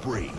spree.